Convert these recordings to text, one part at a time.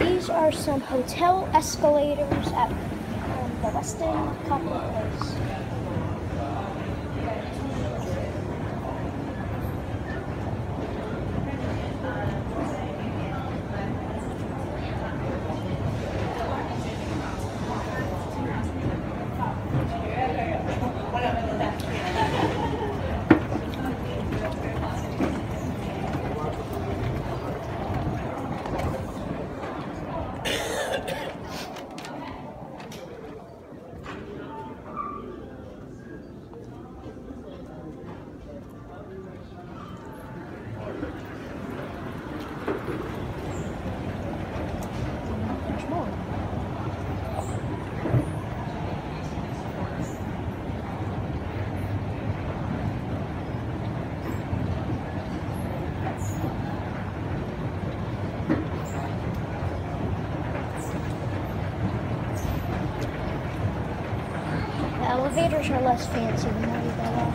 These are some hotel escalators at um, the Westin Copley Place. The elevators are less fancy than what we got off.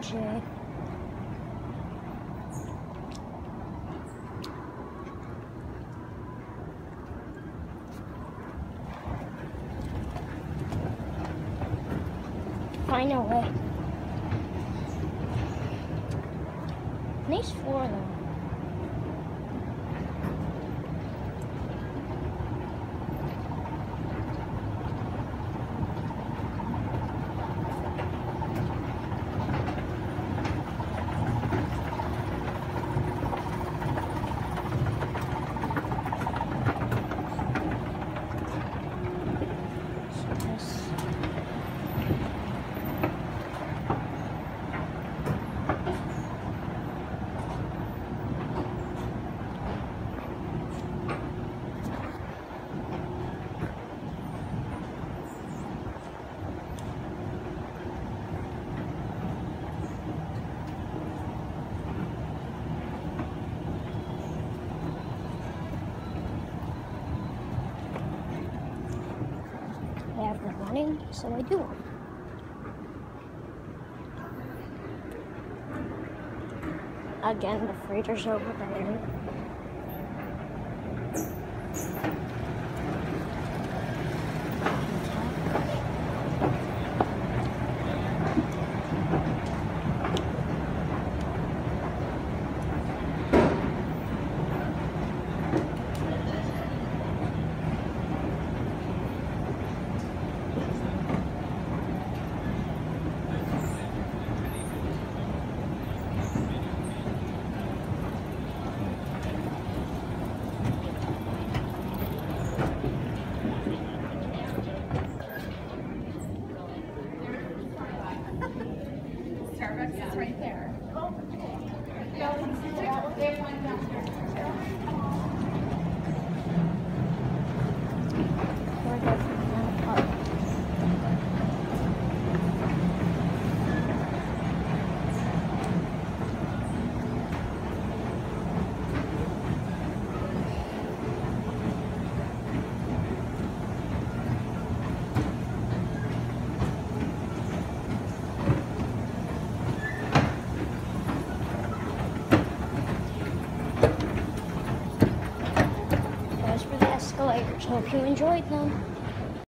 OMG. Finally. Nice floor though. So this- Money, so I do. Again, the freighter's over there. Is right there. Oh, Hope you enjoyed them.